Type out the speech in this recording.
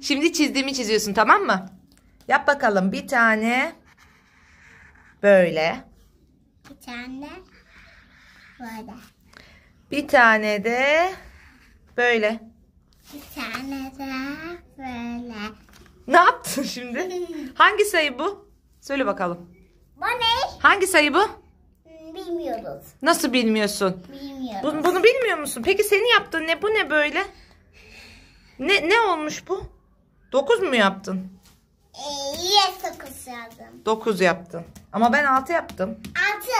Şimdi çizdiğimi çiziyorsun tamam mı? Yap bakalım bir tane böyle. Bir tane böyle. Bir tane de böyle. Bir tane de böyle. Ne yaptın şimdi? Hangi sayı bu? Söyle bakalım. Bu ne? Hangi sayı bu? Bilmiyoruz. Nasıl bilmiyorsun? Bilmiyoruz. Bunu, bunu bilmiyor musun? Peki senin yaptığın ne? Bu ne böyle? Ne ne olmuş bu? 9 mu yaptın? Ee, yes dokuz yazdım. 9 yaptın. Ama ben 6 yaptım. Altı.